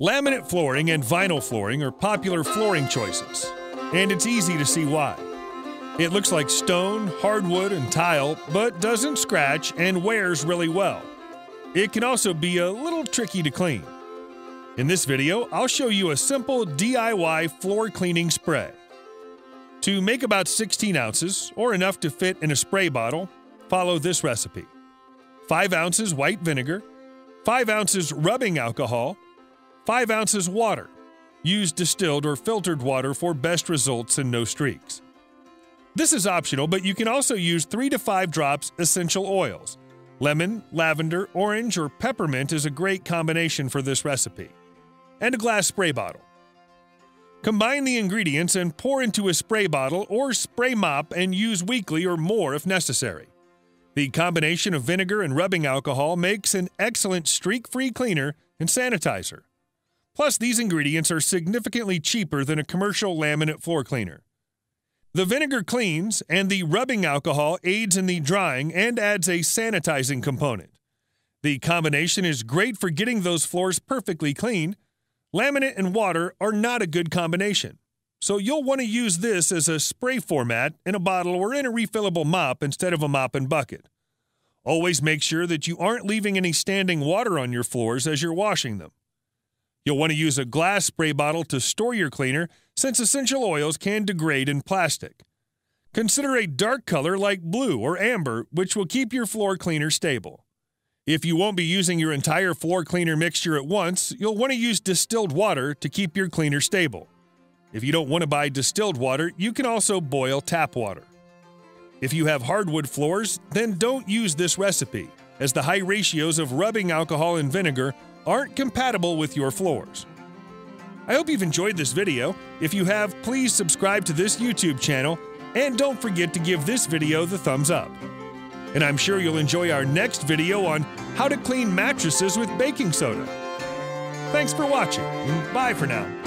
Laminate flooring and vinyl flooring are popular flooring choices, and it's easy to see why. It looks like stone, hardwood, and tile, but doesn't scratch and wears really well. It can also be a little tricky to clean. In this video, I'll show you a simple DIY floor cleaning spray. To make about 16 ounces, or enough to fit in a spray bottle, follow this recipe 5 ounces white vinegar, 5 ounces rubbing alcohol, 5 ounces water. Use distilled or filtered water for best results and no streaks. This is optional, but you can also use 3 to 5 drops essential oils. Lemon, lavender, orange, or peppermint is a great combination for this recipe. And a glass spray bottle. Combine the ingredients and pour into a spray bottle or spray mop and use weekly or more if necessary. The combination of vinegar and rubbing alcohol makes an excellent streak free cleaner and sanitizer. Plus, these ingredients are significantly cheaper than a commercial laminate floor cleaner. The vinegar cleans, and the rubbing alcohol aids in the drying and adds a sanitizing component. The combination is great for getting those floors perfectly clean. Laminate and water are not a good combination, so you'll want to use this as a spray format in a bottle or in a refillable mop instead of a mop and bucket. Always make sure that you aren't leaving any standing water on your floors as you're washing them. You'll want to use a glass spray bottle to store your cleaner since essential oils can degrade in plastic. Consider a dark color like blue or amber, which will keep your floor cleaner stable. If you won't be using your entire floor cleaner mixture at once, you'll want to use distilled water to keep your cleaner stable. If you don't want to buy distilled water, you can also boil tap water. If you have hardwood floors, then don't use this recipe, as the high ratios of rubbing alcohol and vinegar aren't compatible with your floors. I hope you've enjoyed this video. If you have, please subscribe to this YouTube channel and don't forget to give this video the thumbs up. And I'm sure you'll enjoy our next video on how to clean mattresses with baking soda. Thanks for watching, and bye for now.